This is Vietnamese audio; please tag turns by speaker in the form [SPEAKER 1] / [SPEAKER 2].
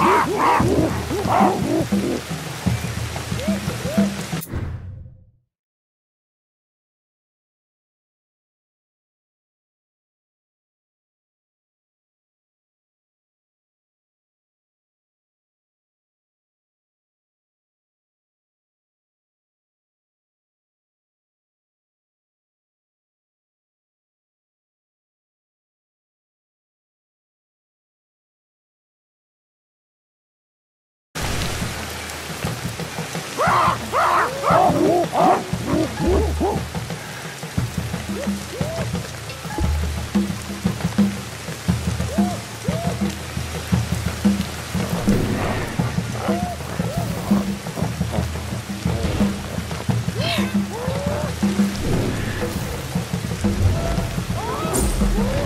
[SPEAKER 1] Oh! Woo!